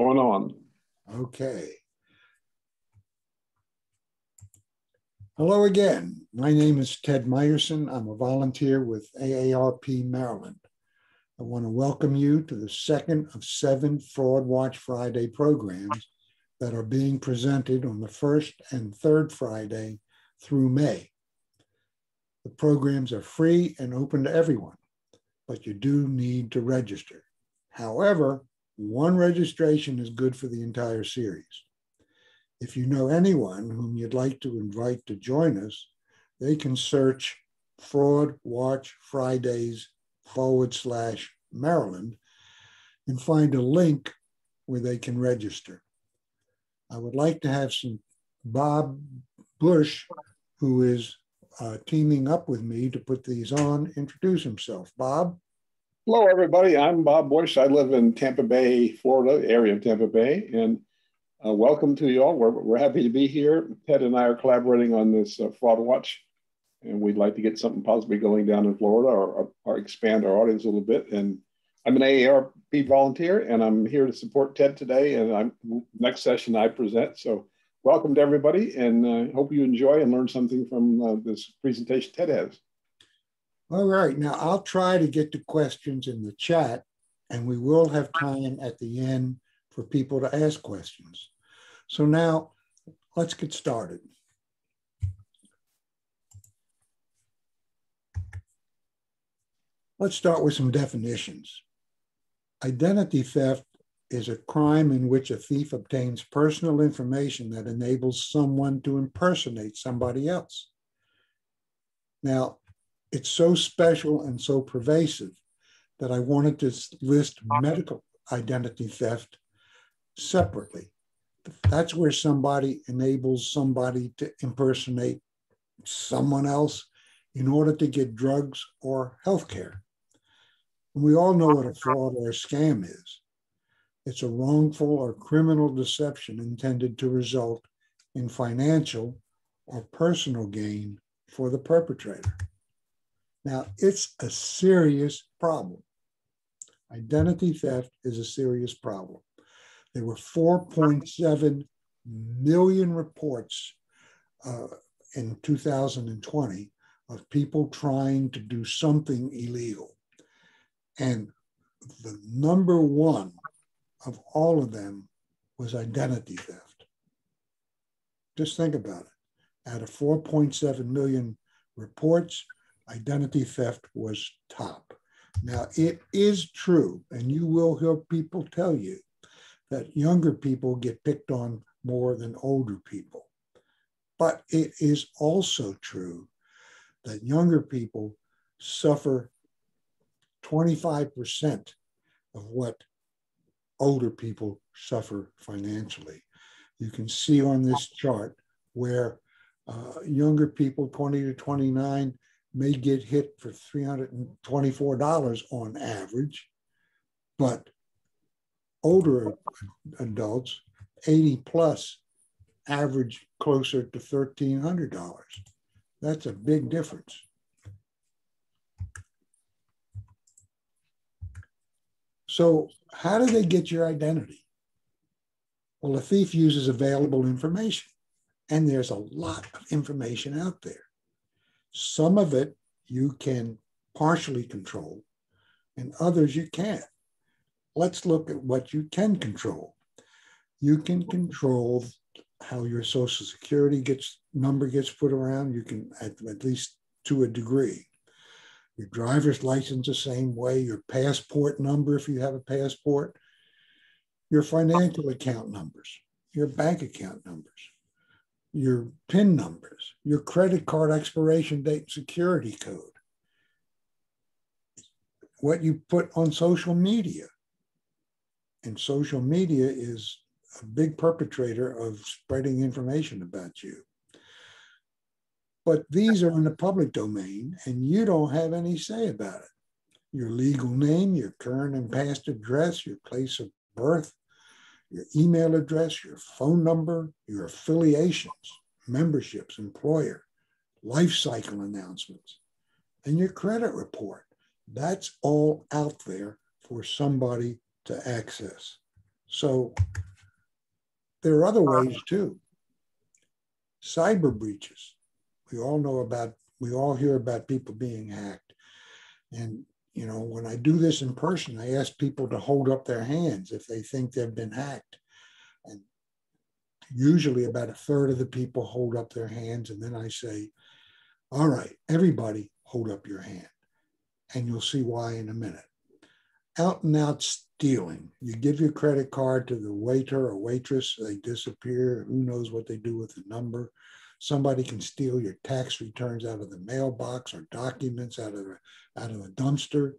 going on? Okay. Hello again. My name is Ted Meyerson. I'm a volunteer with AARP Maryland. I want to welcome you to the second of seven Fraud Watch Friday programs that are being presented on the first and third Friday through May. The programs are free and open to everyone, but you do need to register. However, one registration is good for the entire series. If you know anyone whom you'd like to invite to join us, they can search Fraud Watch Fridays forward slash Maryland and find a link where they can register. I would like to have some Bob Bush, who is uh, teaming up with me to put these on, introduce himself. Bob? Hello, everybody. I'm Bob Bush. I live in Tampa Bay, Florida, area of Tampa Bay, and uh, welcome to you all. We're, we're happy to be here. Ted and I are collaborating on this uh, fraud watch, and we'd like to get something possibly going down in Florida or, or expand our audience a little bit. And I'm an AARP volunteer, and I'm here to support Ted today. And I'm next session I present. So welcome to everybody, and uh, hope you enjoy and learn something from uh, this presentation Ted has. All right, now I'll try to get to questions in the chat, and we will have time at the end for people to ask questions. So now let's get started. Let's start with some definitions. Identity theft is a crime in which a thief obtains personal information that enables someone to impersonate somebody else. Now, it's so special and so pervasive that I wanted to list medical identity theft separately. That's where somebody enables somebody to impersonate someone else in order to get drugs or health care. And we all know what a fraud or a scam is. It's a wrongful or criminal deception intended to result in financial or personal gain for the perpetrator. Now, it's a serious problem. Identity theft is a serious problem. There were 4.7 million reports uh, in 2020 of people trying to do something illegal. And the number one of all of them was identity theft. Just think about it. Out of 4.7 million reports, identity theft was top. Now, it is true, and you will hear people tell you that younger people get picked on more than older people. But it is also true that younger people suffer 25% of what older people suffer financially. You can see on this chart where uh, younger people, 20 to 29, may get hit for $324 on average, but older adults, 80 plus, average closer to $1,300. That's a big difference. So, how do they get your identity? Well, a thief uses available information, and there's a lot of information out there. Some of it you can partially control, and others you can't. Let's look at what you can control. You can control how your social security gets number gets put around. You can at, at least to a degree. Your driver's license the same way, your passport number if you have a passport, your financial account numbers, your bank account numbers your PIN numbers, your credit card expiration date security code, what you put on social media. And social media is a big perpetrator of spreading information about you. But these are in the public domain, and you don't have any say about it. Your legal name, your current and past address, your place of birth, your email address, your phone number, your affiliations, memberships, employer, life cycle announcements, and your credit report. That's all out there for somebody to access. So there are other ways too. Cyber breaches. We all know about, we all hear about people being hacked. And, you know, when I do this in person, I ask people to hold up their hands if they think they've been hacked. And usually about a third of the people hold up their hands. And then I say, all right, everybody hold up your hand. And you'll see why in a minute. Out and out stealing. You give your credit card to the waiter or waitress, they disappear. Who knows what they do with the number? Somebody can steal your tax returns out of the mailbox or documents out of the, out of the dumpster,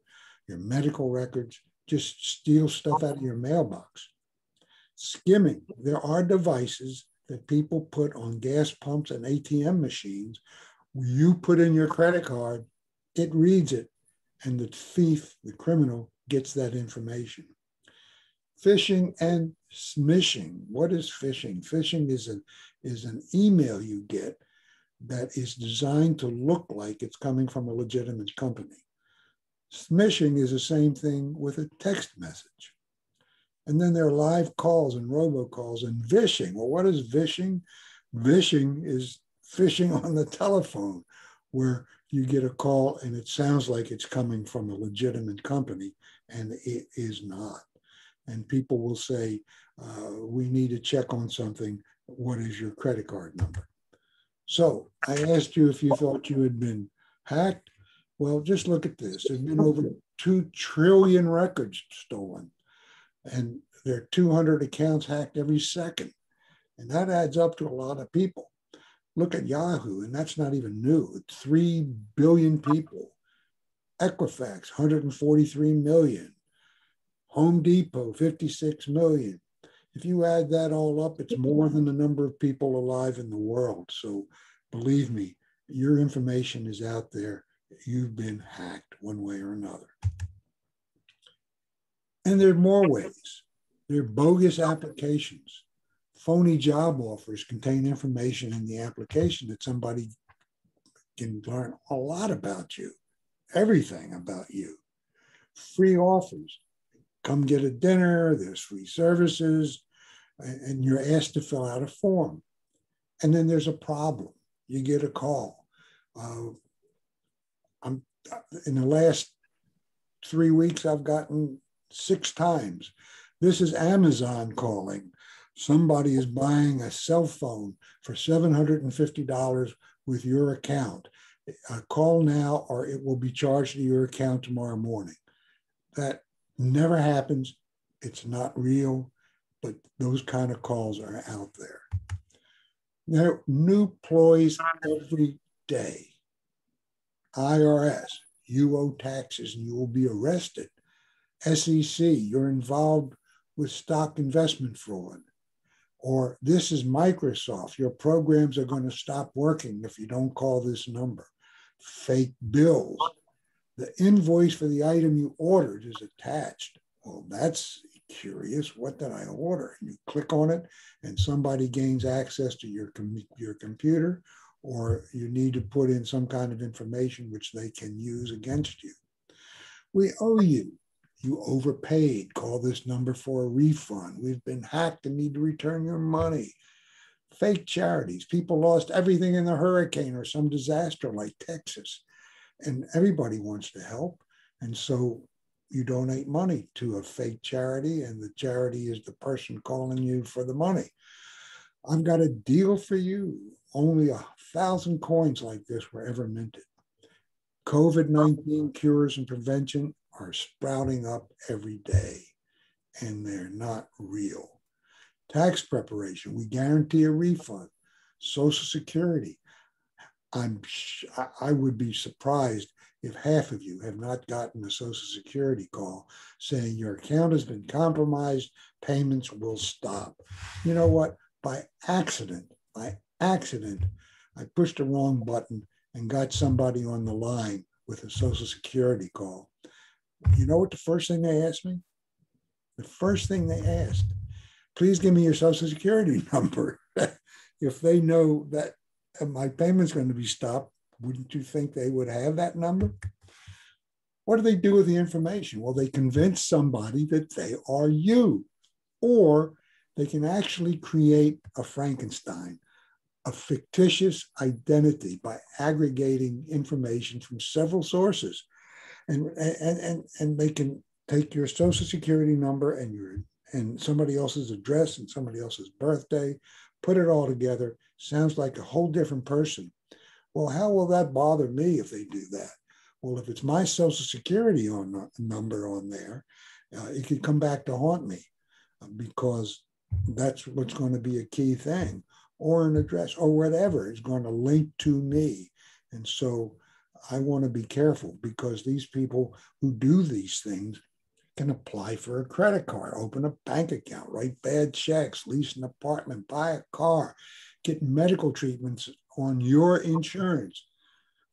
your medical records. Just steal stuff out of your mailbox. Skimming. There are devices that people put on gas pumps and ATM machines. You put in your credit card, it reads it, and the thief, the criminal, gets that information. Phishing and smishing. What is phishing? Phishing is an, is an email you get that is designed to look like it's coming from a legitimate company. Smishing is the same thing with a text message. And then there are live calls and robocalls and vishing. Well, what is vishing? Vishing is phishing on the telephone, where you get a call and it sounds like it's coming from a legitimate company, and it is not. And people will say, uh, We need to check on something. What is your credit card number? So I asked you if you thought you had been hacked. Well, just look at this. There have been over 2 trillion records stolen and there are 200 accounts hacked every second. And that adds up to a lot of people. Look at Yahoo, and that's not even new. It's 3 billion people. Equifax, 143 million. Home Depot, 56 million. If you add that all up, it's more than the number of people alive in the world. So believe me, your information is out there. You've been hacked one way or another. And there are more ways. There are bogus applications. Phony job offers contain information in the application that somebody can learn a lot about you, everything about you. Free offers. Come get a dinner, there's free services, and you're asked to fill out a form. And then there's a problem. You get a call. Uh, I'm in the last three weeks, I've gotten six times. This is Amazon calling. Somebody is buying a cell phone for $750 with your account. Uh, call now or it will be charged to your account tomorrow morning. That never happens. It's not real, but those kind of calls are out there. There new ploys every day. IRS, you owe taxes and you will be arrested SEC, you're involved with stock investment fraud. Or this is Microsoft, your programs are going to stop working if you don't call this number. Fake bills. The invoice for the item you ordered is attached. Well, that's curious. What did I order? And you click on it, and somebody gains access to your, com- your computer, or you need to put in some kind of information which they can use against you. We owe you you overpaid. Call this number for a refund. We've been hacked and need to return your money. Fake charities. People lost everything in the hurricane or some disaster like Texas. And everybody wants to help. And so you donate money to a fake charity, and the charity is the person calling you for the money. I've got a deal for you. Only a thousand coins like this were ever minted. COVID 19 cures and prevention are sprouting up every day and they're not real. Tax preparation, we guarantee a refund. Social Security, I'm I would be surprised if half of you have not gotten a Social Security call saying your account has been compromised, payments will stop. You know what? By accident, by accident, I pushed the wrong button and got somebody on the line with a Social Security call. You know what the first thing they asked me? The first thing they asked, please give me your social security number. if they know that my payment's going to be stopped, wouldn't you think they would have that number? What do they do with the information? Well, they convince somebody that they are you. or they can actually create a Frankenstein, a fictitious identity by aggregating information from several sources. And, and, and, and they can take your social security number and your and somebody else's address and somebody else's birthday, put it all together, sounds like a whole different person. Well, how will that bother me if they do that? Well, if it's my social security on number on there, uh, it could come back to haunt me uh, because that's what's going to be a key thing, or an address, or whatever is going to link to me. And so I want to be careful because these people who do these things can apply for a credit card, open a bank account, write bad checks, lease an apartment, buy a car, get medical treatments on your insurance,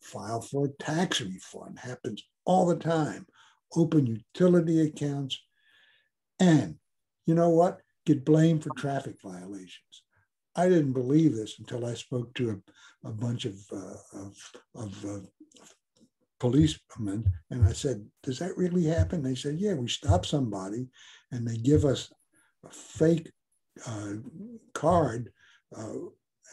file for a tax refund, happens all the time, open utility accounts, and you know what? Get blamed for traffic violations. I didn't believe this until I spoke to a, a bunch of, uh, of, of uh, policemen and I said, Does that really happen? They said, Yeah, we stop somebody and they give us a fake uh, card uh,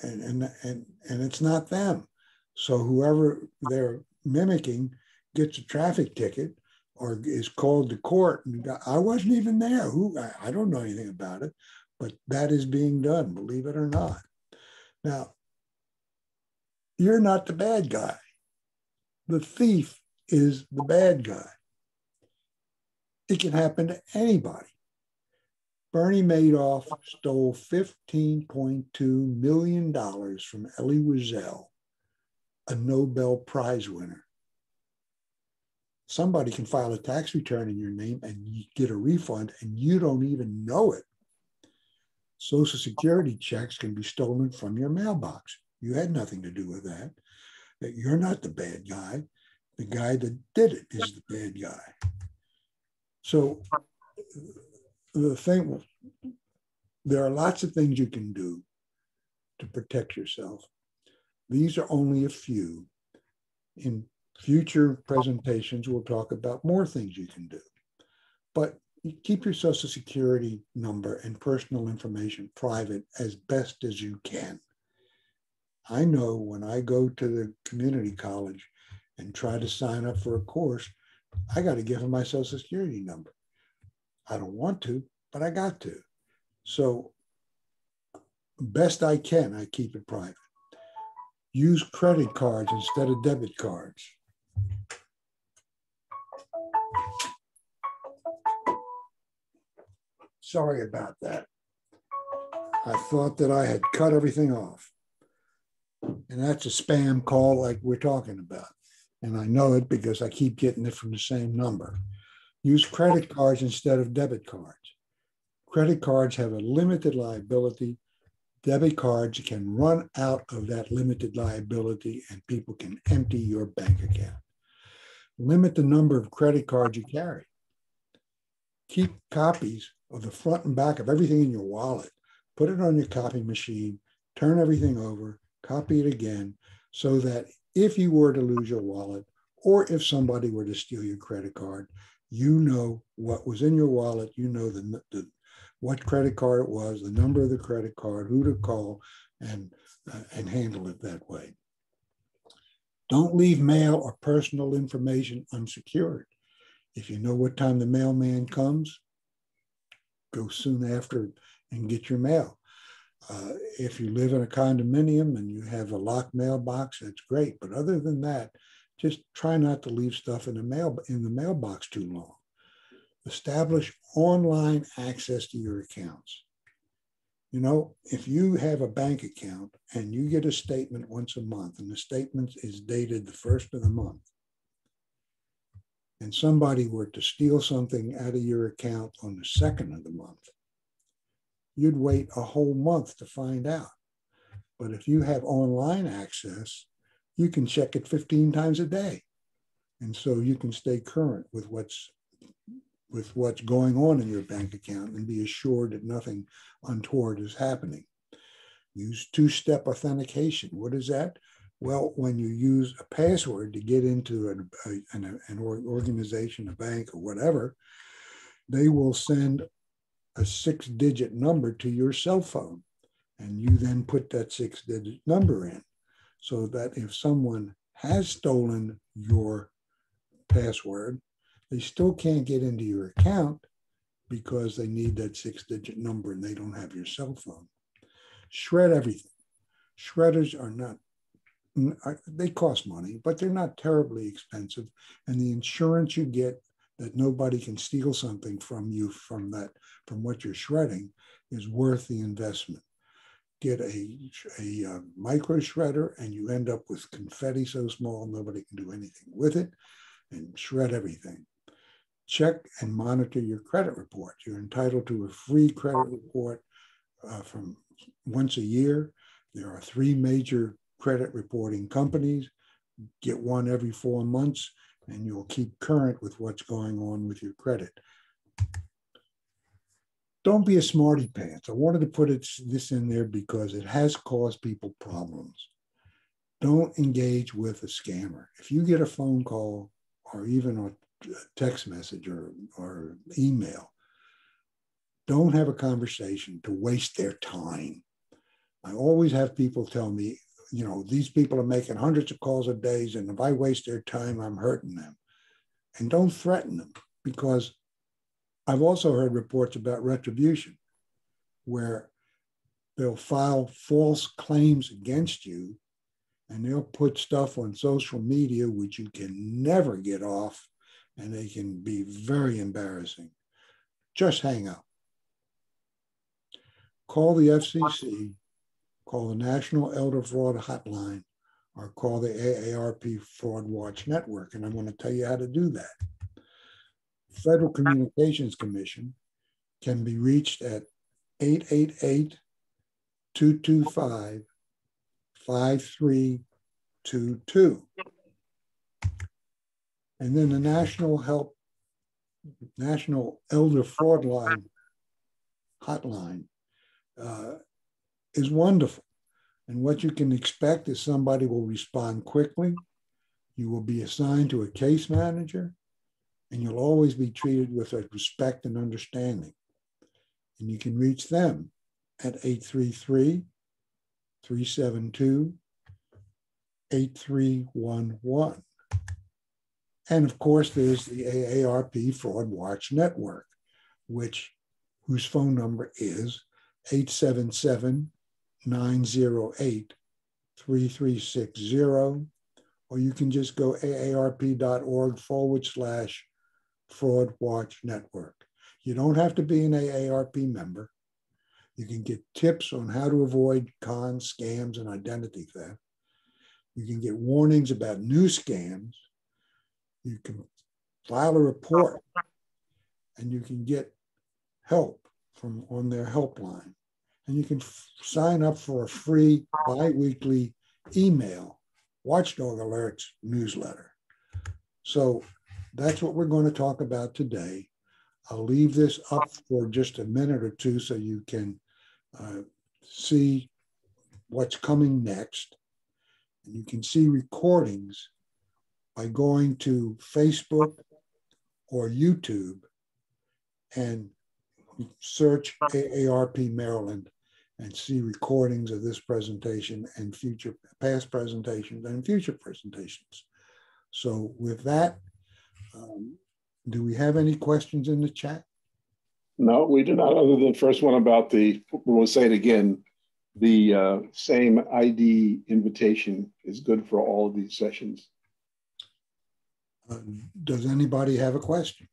and, and, and, and it's not them. So whoever they're mimicking gets a traffic ticket or is called to court. And I wasn't even there. Who I don't know anything about it, but that is being done, believe it or not. Now, you're not the bad guy. The thief is the bad guy. It can happen to anybody. Bernie Madoff stole $15.2 million from Elie Wiesel, a Nobel Prize winner. Somebody can file a tax return in your name and you get a refund and you don't even know it. Social Security checks can be stolen from your mailbox. You had nothing to do with that. That you're not the bad guy. The guy that did it is the bad guy. So uh, the thing, there are lots of things you can do to protect yourself. These are only a few. In future presentations, we'll talk about more things you can do. But keep your social security number and personal information private as best as you can. I know when I go to the community college and try to sign up for a course, I got to give them my social security number. I don't want to, but I got to. So, best I can, I keep it private. Use credit cards instead of debit cards. Sorry about that. I thought that I had cut everything off. And that's a spam call like we're talking about. And I know it because I keep getting it from the same number. Use credit cards instead of debit cards. Credit cards have a limited liability. Debit cards can run out of that limited liability and people can empty your bank account. Limit the number of credit cards you carry. Keep copies of the front and back of everything in your wallet. Put it on your copy machine, turn everything over, copy it again, so that if you were to lose your wallet or if somebody were to steal your credit card, you know what was in your wallet, you know the, the what credit card it was, the number of the credit card, who to call, and uh, and handle it that way. Don't leave mail or personal information unsecured. If you know what time the mailman comes, go soon after and get your mail. Uh, if you live in a condominium and you have a locked mailbox, that's great. But other than that, just try not to leave stuff in the mail in the mailbox too long. Establish online access to your accounts. You know, if you have a bank account and you get a statement once a month, and the statement is dated the first of the month, and somebody were to steal something out of your account on the second of the month, you'd wait a whole month to find out. But if you have online access, you can check it 15 times a day. And so you can stay current with what's with what's going on in your bank account and be assured that nothing untoward is happening. Use two-step authentication. What is that? Well, when you use a password to get into an, an, an organization, a bank, or whatever, they will send a six digit number to your cell phone. And you then put that six digit number in so that if someone has stolen your password, they still can't get into your account because they need that six digit number and they don't have your cell phone. Shred everything. Shredders are not, uh, they cost money, but they're not terribly expensive. And the insurance you get that nobody can steal something from you from that, from what you're shredding is worth the investment. Get a, a uh, micro shredder and you end up with confetti so small nobody can do anything with it and shred everything check and monitor your credit report. You're entitled to a free credit report uh, from once a year. There are three major credit reporting companies. Get one every four months, and you'll keep current with what's going on with your credit. Don't be a smarty pants. I wanted to put it, this in there because it has caused people problems. Don't engage with a scammer. If you get a phone call or even a text message or, or email. Don't have a conversation to waste their time. I always have people tell me, you know, these people are making hundreds of calls a day, and if I waste their time, I'm hurting them. And don't threaten them because I've also heard reports about retribution where they'll file false claims against you and they'll put stuff on social media which you can never get off and they can be very embarrassing. Just hang up. Call the FCC, call the National Elder Fraud Hotline, or call the AARP Fraud Watch Network, and I'm going to tell you how to do that. Federal Communications Commission can be reached at 888 225 5322. And then the National Help, National Elder Fraud Line hotline uh, is wonderful. And what you can expect is somebody will respond quickly. You will be assigned to a case manager, and you'll always be treated with respect and understanding. And you can reach them at 833 372 8311. And of course, there's the AARP Fraud Watch Network, which whose phone number is 877 908 3360. Or you can just go aarp.org forward slash fraud watch network. You don't have to be an AARP member. You can get tips on how to avoid cons, scams, and identity theft. You can get warnings about new scams you can file a report and you can get help from on their helpline. And you can f- sign up for a free bi-weekly email watchdog alerts newsletter. So that's what we're going to talk about today. I'll leave this up for just a minute or two so you can uh, see what's coming next. And you can see recordings by going to Facebook or YouTube and search AARP Maryland and see recordings of this presentation and future past presentations and future presentations. So with that, um, do we have any questions in the chat? No, we do not, other than the first one about the, we'll say it again, the uh, same ID invitation is good for all of these sessions. Uh, does anybody have a question?